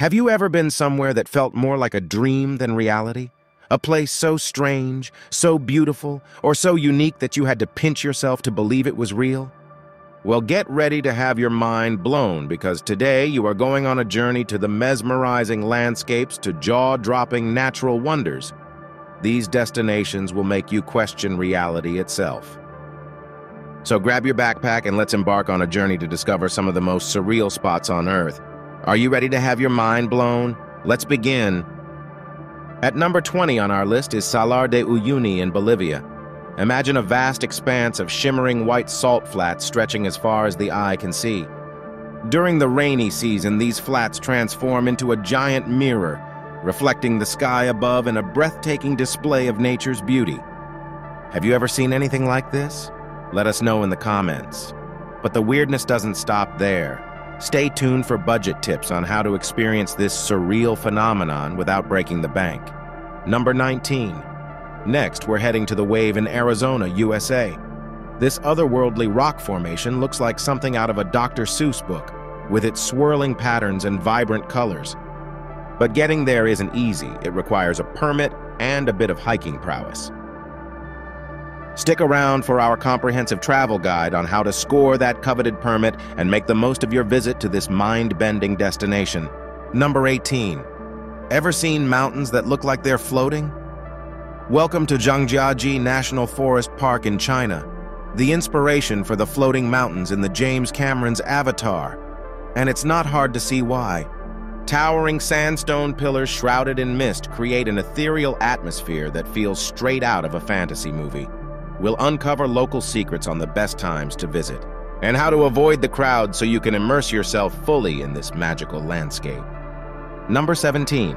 Have you ever been somewhere that felt more like a dream than reality? A place so strange, so beautiful, or so unique that you had to pinch yourself to believe it was real? Well, get ready to have your mind blown because today you are going on a journey to the mesmerizing landscapes to jaw-dropping natural wonders. These destinations will make you question reality itself. So grab your backpack and let's embark on a journey to discover some of the most surreal spots on Earth. Are you ready to have your mind blown? Let's begin. At number 20 on our list is Salar de Uyuni in Bolivia. Imagine a vast expanse of shimmering white salt flats stretching as far as the eye can see. During the rainy season, these flats transform into a giant mirror, reflecting the sky above in a breathtaking display of nature's beauty. Have you ever seen anything like this? Let us know in the comments. But the weirdness doesn't stop there. Stay tuned for budget tips on how to experience this surreal phenomenon without breaking the bank. Number 19. Next, we're heading to the wave in Arizona, USA. This otherworldly rock formation looks like something out of a Dr. Seuss book, with its swirling patterns and vibrant colors. But getting there isn't easy. It requires a permit and a bit of hiking prowess. Stick around for our comprehensive travel guide on how to score that coveted permit and make the most of your visit to this mind-bending destination. Number 18. Ever seen mountains that look like they're floating? Welcome to Zhangjiajie National Forest Park in China, the inspiration for the floating mountains in the James Cameron's Avatar. And it's not hard to see why. Towering sandstone pillars shrouded in mist create an ethereal atmosphere that feels straight out of a fantasy movie. We'll uncover local secrets on the best times to visit and how to avoid the crowd so you can immerse yourself fully in this magical landscape. Number 17.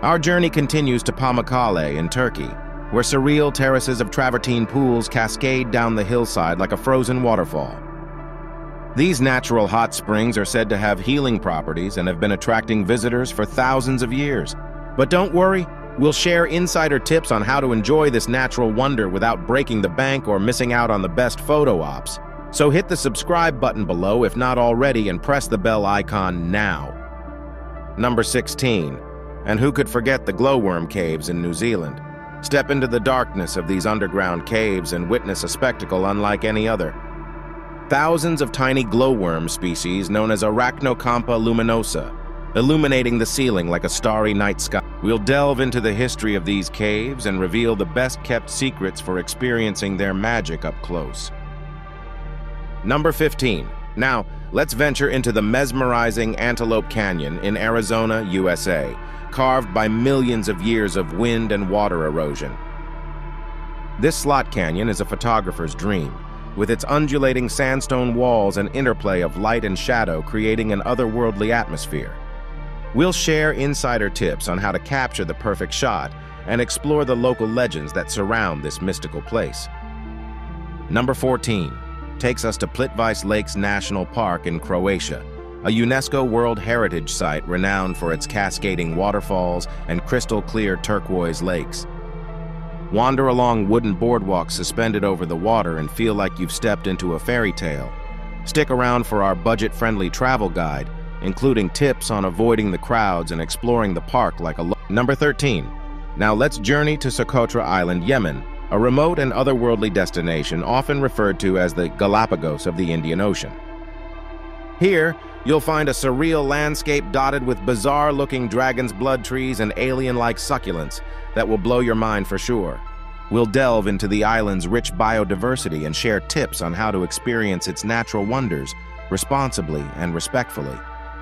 Our journey continues to Pamukkale in Turkey, where surreal terraces of travertine pools cascade down the hillside like a frozen waterfall. These natural hot springs are said to have healing properties and have been attracting visitors for thousands of years. But don't worry, We'll share insider tips on how to enjoy this natural wonder without breaking the bank or missing out on the best photo ops. So hit the subscribe button below if not already and press the bell icon now. Number 16. And who could forget the glowworm caves in New Zealand? Step into the darkness of these underground caves and witness a spectacle unlike any other. Thousands of tiny glowworm species known as Arachnocampa luminosa illuminating the ceiling like a starry night sky. We'll delve into the history of these caves and reveal the best-kept secrets for experiencing their magic up close. Number 15. Now, let's venture into the mesmerizing Antelope Canyon in Arizona, USA, carved by millions of years of wind and water erosion. This slot canyon is a photographer's dream, with its undulating sandstone walls and interplay of light and shadow creating an otherworldly atmosphere. We'll share insider tips on how to capture the perfect shot and explore the local legends that surround this mystical place. Number 14 takes us to Plitvice Lakes National Park in Croatia, a UNESCO World Heritage Site renowned for its cascading waterfalls and crystal-clear turquoise lakes. Wander along wooden boardwalks suspended over the water and feel like you've stepped into a fairy tale. Stick around for our budget-friendly travel guide including tips on avoiding the crowds and exploring the park like a Number 13. Now let's journey to Socotra Island, Yemen, a remote and otherworldly destination often referred to as the Galapagos of the Indian Ocean. Here, you'll find a surreal landscape dotted with bizarre-looking dragon's blood trees and alien-like succulents that will blow your mind for sure. We'll delve into the island's rich biodiversity and share tips on how to experience its natural wonders responsibly and respectfully.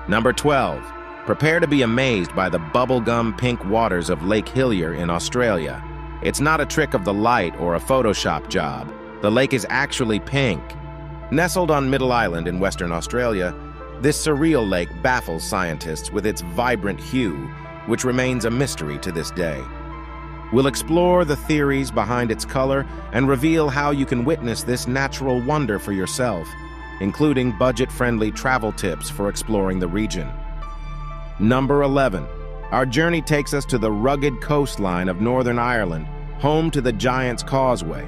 Number 12. Prepare to be amazed by the bubblegum pink waters of Lake Hillier in Australia. It's not a trick of the light or a Photoshop job. The lake is actually pink. Nestled on Middle Island in Western Australia, this surreal lake baffles scientists with its vibrant hue, which remains a mystery to this day. We'll explore the theories behind its color and reveal how you can witness this natural wonder for yourself including budget-friendly travel tips for exploring the region. Number 11. Our journey takes us to the rugged coastline of Northern Ireland, home to the Giant's Causeway,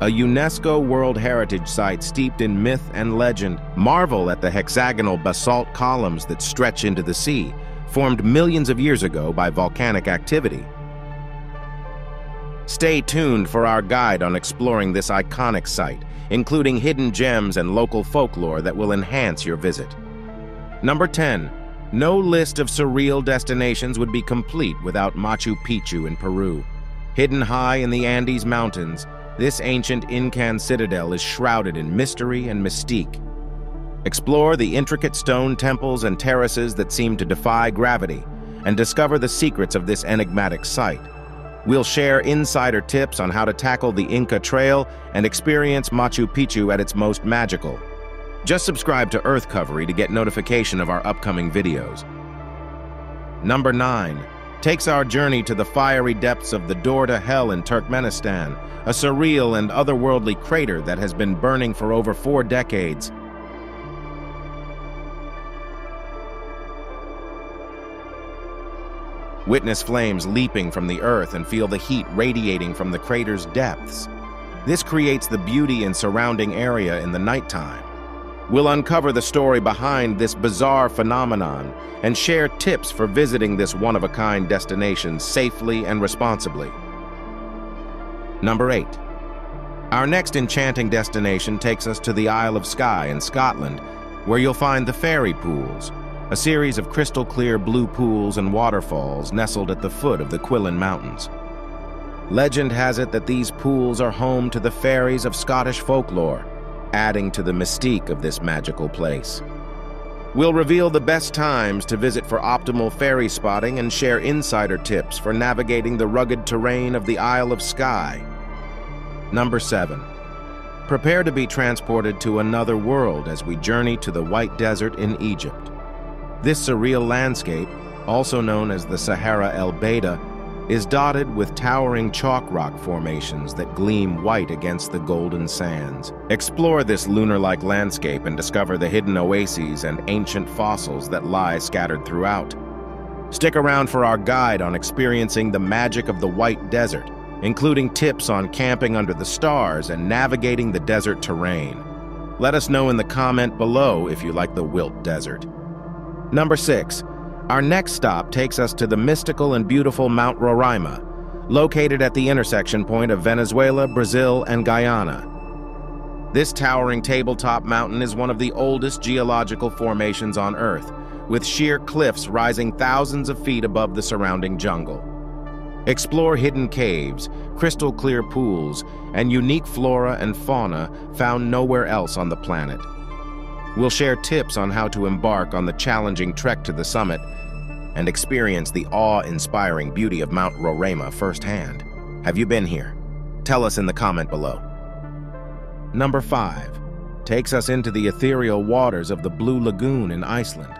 a UNESCO World Heritage Site steeped in myth and legend. Marvel at the hexagonal basalt columns that stretch into the sea, formed millions of years ago by volcanic activity. Stay tuned for our guide on exploring this iconic site, including hidden gems and local folklore that will enhance your visit. Number 10. No list of surreal destinations would be complete without Machu Picchu in Peru. Hidden high in the Andes Mountains, this ancient Incan citadel is shrouded in mystery and mystique. Explore the intricate stone temples and terraces that seem to defy gravity, and discover the secrets of this enigmatic site. We'll share insider tips on how to tackle the Inca Trail and experience Machu Picchu at its most magical. Just subscribe to Earth Covery to get notification of our upcoming videos. Number 9 takes our journey to the fiery depths of the door to hell in Turkmenistan, a surreal and otherworldly crater that has been burning for over four decades. Witness flames leaping from the earth and feel the heat radiating from the crater's depths. This creates the beauty and surrounding area in the nighttime. We'll uncover the story behind this bizarre phenomenon and share tips for visiting this one-of-a-kind destination safely and responsibly. Number 8. Our next enchanting destination takes us to the Isle of Skye in Scotland, where you'll find the fairy pools, a series of crystal clear blue pools and waterfalls nestled at the foot of the Cuillin Mountains. Legend has it that these pools are home to the fairies of Scottish folklore, adding to the mystique of this magical place. We'll reveal the best times to visit for optimal fairy spotting and share insider tips for navigating the rugged terrain of the Isle of Skye. Number 7. Prepare to be transported to another world as we journey to the White Desert in Egypt. This surreal landscape, also known as the Sahara El Beida, is dotted with towering chalk rock formations that gleam white against the golden sands. Explore this lunar-like landscape and discover the hidden oases and ancient fossils that lie scattered throughout. Stick around for our guide on experiencing the magic of the White Desert, including tips on camping under the stars and navigating the desert terrain. Let us know in the comment below if you like the Wilt Desert. Number 6. Our next stop takes us to the mystical and beautiful Mount Roraima, located at the intersection point of Venezuela, Brazil, and Guyana. This towering tabletop mountain is one of the oldest geological formations on Earth, with sheer cliffs rising thousands of feet above the surrounding jungle. Explore hidden caves, crystal clear pools, and unique flora and fauna found nowhere else on the planet. We'll share tips on how to embark on the challenging trek to the summit and experience the awe-inspiring beauty of Mount Roraima firsthand. Have you been here? Tell us in the comment below. Number 5 takes us into the ethereal waters of the Blue Lagoon in Iceland.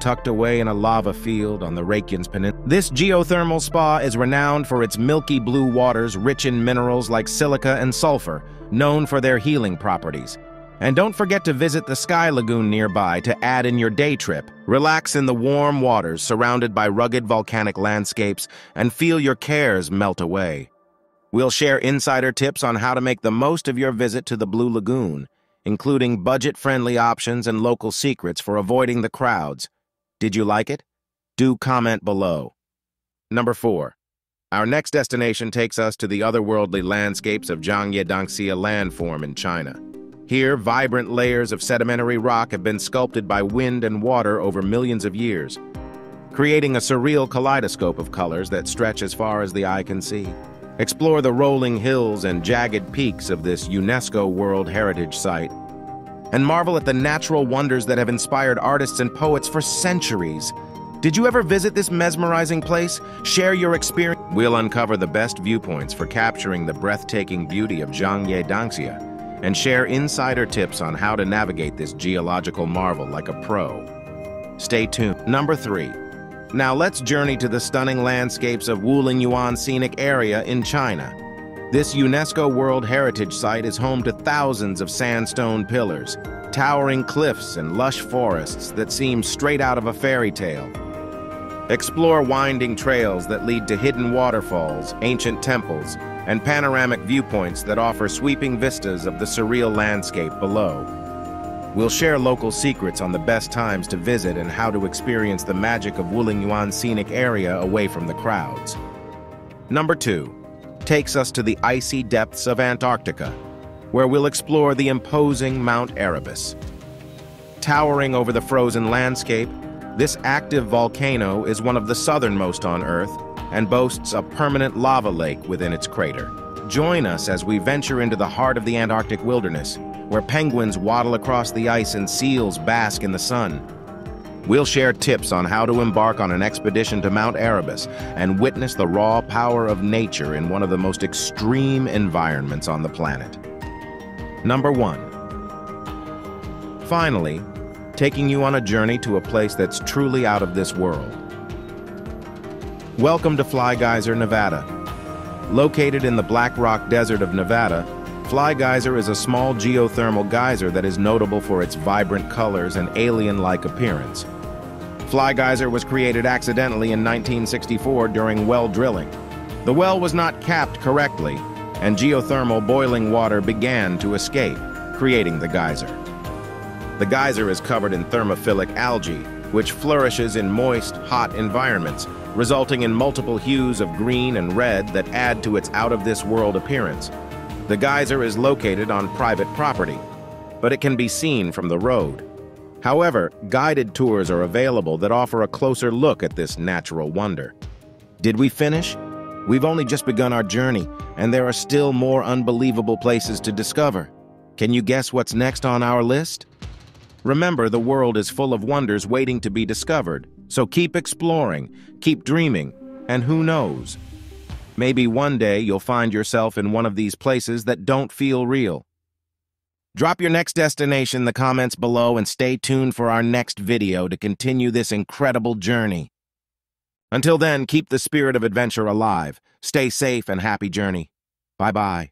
Tucked away in a lava field on the Reykjanes Peninsula, this geothermal spa is renowned for its milky blue waters rich in minerals like silica and sulfur, known for their healing properties. And don't forget to visit the Sky Lagoon nearby to add in your day trip. Relax in the warm waters surrounded by rugged volcanic landscapes and feel your cares melt away. We'll share insider tips on how to make the most of your visit to the Blue Lagoon, including budget-friendly options and local secrets for avoiding the crowds. Did you like it? Do comment below. Number 4. Our next destination takes us to the otherworldly landscapes of Zhangye Danxia landform in China. Here, vibrant layers of sedimentary rock have been sculpted by wind and water over millions of years, creating a surreal kaleidoscope of colors that stretch as far as the eye can see. Explore the rolling hills and jagged peaks of this UNESCO World Heritage Site, and marvel at the natural wonders that have inspired artists and poets for centuries. Did you ever visit this mesmerizing place? Share your experience. We'll uncover the best viewpoints for capturing the breathtaking beauty of Zhangye Danxia and share insider tips on how to navigate this geological marvel like a pro. Stay tuned. Number 3. Now let's journey to the stunning landscapes of Wulingyuan Scenic Area in China. This UNESCO World Heritage Site is home to thousands of sandstone pillars, towering cliffs and lush forests that seem straight out of a fairy tale. Explore winding trails that lead to hidden waterfalls, ancient temples, and panoramic viewpoints that offer sweeping vistas of the surreal landscape below. We'll share local secrets on the best times to visit and how to experience the magic of Wulingyuan scenic area away from the crowds. Number two, takes us to the icy depths of Antarctica, where we'll explore the imposing Mount Erebus. Towering over the frozen landscape, this active volcano is one of the southernmost on Earth and boasts a permanent lava lake within its crater. Join us as we venture into the heart of the Antarctic wilderness, where penguins waddle across the ice and seals bask in the sun. We'll share tips on how to embark on an expedition to Mount Erebus and witness the raw power of nature in one of the most extreme environments on the planet. Number one. Finally, taking you on a journey to a place that's truly out of this world. Welcome to Fly Geyser, Nevada. Located in the Black Rock Desert of Nevada, Fly Geyser is a small geothermal geyser that is notable for its vibrant colors and alien-like appearance. Fly Geyser was created accidentally in 1964 during well drilling. The well was not capped correctly, and geothermal boiling water began to escape, creating the geyser. The geyser is covered in thermophilic algae, which flourishes in moist, hot environments, resulting in multiple hues of green and red that add to its out-of-this-world appearance. The geyser is located on private property, but it can be seen from the road. However, guided tours are available that offer a closer look at this natural wonder. Did we finish? We've only just begun our journey, and there are still more unbelievable places to discover. Can you guess what's next on our list? Remember, the world is full of wonders waiting to be discovered, so keep exploring, keep dreaming, and who knows? Maybe one day you'll find yourself in one of these places that don't feel real. Drop your next destination in the comments below and stay tuned for our next video to continue this incredible journey. Until then, keep the spirit of adventure alive. Stay safe and happy journey. Bye-bye.